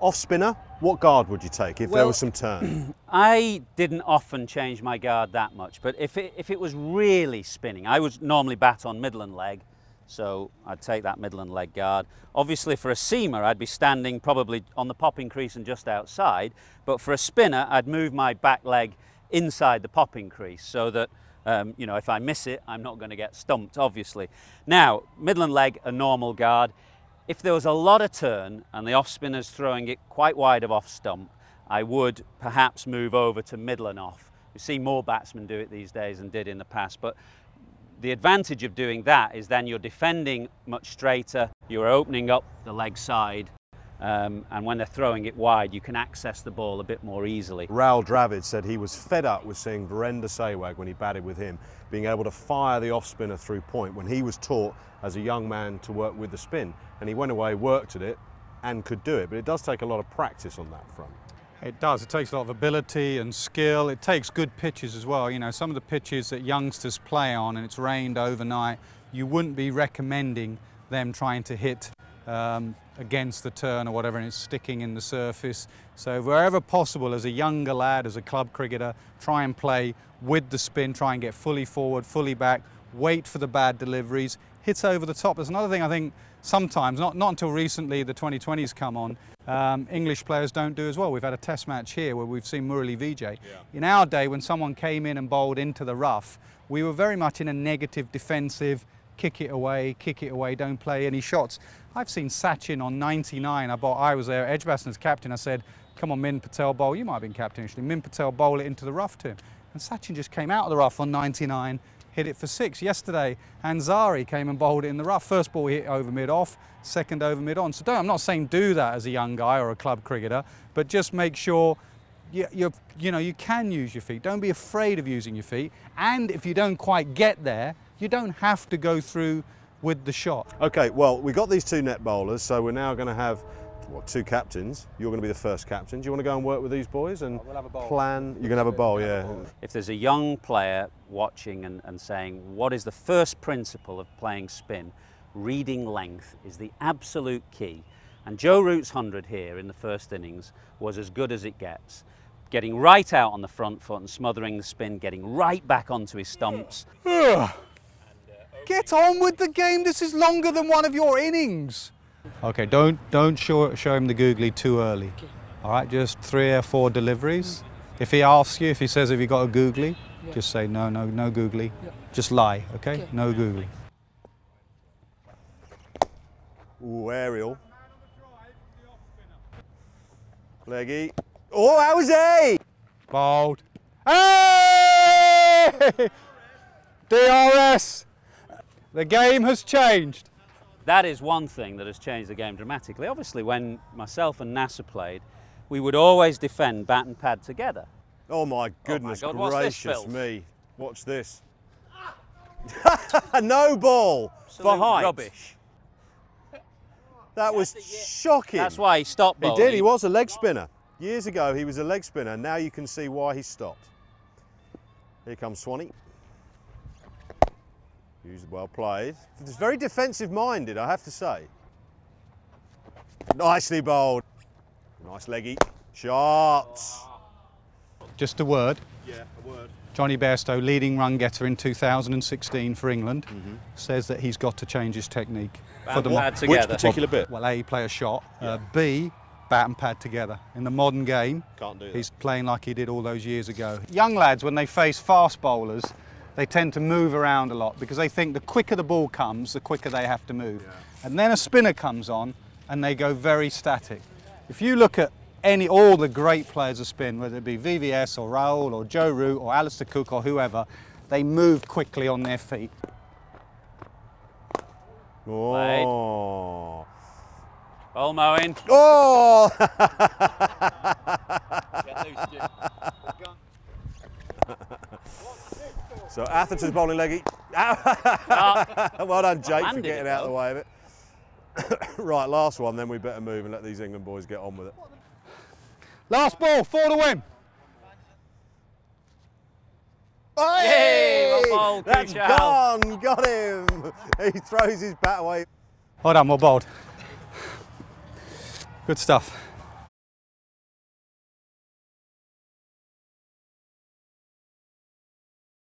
Off spinner, what guard would you take if there was some turn? I didn't often change my guard that much, but if it, if it was really spinning, I would normally bat on middle and leg, so I'd take that middle and leg guard. Obviously, for a seamer, I'd be standing probably on the popping crease and just outside, but for a spinner, I'd move my back leg inside the popping crease so that um, you know, if I miss it, I'm not going to get stumped, obviously. Now, middle and leg, a normal guard. If there was a lot of turn and the off spinner's throwing it quite wide of off stump, I would perhaps move over to middle and off. You see more batsmen do it these days than did in the past, but the advantage of doing that is then you're defending much straighter, you're opening up the leg side, um, and when they're throwing it wide, you can access the ball a bit more easily. Rahul Dravid said he was fed up with seeing Virender Sehwag when he batted with him, being able to fire the off spinner through point when he was taught as a young man to work with the spin. And he went away, worked at it, and could do it. But it does take a lot of practice on that front. It does. It takes a lot of ability and skill. It takes good pitches as well. You know, some of the pitches that youngsters play on and it's rained overnight, you wouldn't be recommending them trying to hit um, against the turn or whatever and it's sticking in the surface. So wherever possible as a younger lad, as a club cricketer, try and play with the spin, try and get fully forward, fully back, wait for the bad deliveries, hit over the top. There's another thing I think sometimes, not, not until recently the 2020s come on, um, English players don't do as well. We've had a test match here where we've seen Murali Vijay. In our day, when someone came in and bowled into the rough, we were very much in a negative defensive, kick it away, kick it away, don't play any shots. I've seen Sachin on 99. I, bowled, I was there, Edgbaston as captain. I said, come on, Min Patel bowl. You might have been captain actually. Min Patel bowl it into the rough to him. And Sachin just came out of the rough on 99, hit it for six. Yesterday, Ansari came and bowled it in the rough. First ball hit over mid off, second over mid on. So don't, I'm not saying do that as a young guy or a club cricketer, but just make sure you, you, you know, you can use your feet. Don't be afraid of using your feet. And if you don't quite get there, you don't have to go through with the shot. Okay, well, we got these two net bowlers, so we're now going to have what, two captains. You're going to be the first captain. Do you want to go and work with these boys and We'll have a bowl. plan? You're going to have a bowl, yeah. If there's a young player watching and, and saying, what is the first principle of playing spin? Reading length is the absolute key. And Joe Root's 100 here in the first innings was as good as it gets. Getting right out on the front foot and smothering the spin, getting right back onto his stumps. Get on with the game. This is longer than one of your innings. Okay, don't don't show show him the googly too early. All right, just three or four deliveries. If he asks you, if he says, "Have you got a googly?" Just say, "No, no, no googly." Just lie, okay? No googly. Ooh, aerial. Leggy. Oh, how was he? Bowled. Hey! DRS. The game has changed. That is one thing that has changed the game dramatically. Obviously, when myself and Nasser played, we would always defend bat and pad together. Oh my oh goodness God, what's this, gracious Phil? me. Watch this. no ball for Absolute height. Rubbish. That was shocking. That's why he stopped bowling. He did, he was a leg spinner. Years ago he was a leg spinner. Now you can see why he stopped. Here comes Swanee. Used well played. It's very defensive minded, I have to say. Nicely bowled. Nice leggy. Shots. Just a word. Yeah, a word. Jonny Bairstow, leading run getter in 2016 for England, says that he's got to change his technique Bat for the and mo- pad Which particular bit? Well, A, play a shot. Uh, B, bat and pad together. In the modern game, Can't do that. he's playing like he did all those years ago. Young lads, when they face fast bowlers, they tend to move around a lot because they think the quicker the ball comes, the quicker they have to move. And then a spinner comes on and they go very static. If you look at any all the great players of spin, whether it be VVS or Rahul or Joe Root or Alastair Cook or whoever, they move quickly on their feet. Oh. Ball mowing. Oh! So Atherton's bowling leggy. well done, Jake, for getting it, out of the way of it. right, last one, then we better move and let these England boys get on with it. Last ball, four to win. Yay, well bowled, That's gone, got him. He throws his bat away. Well done, well bowled. Good stuff.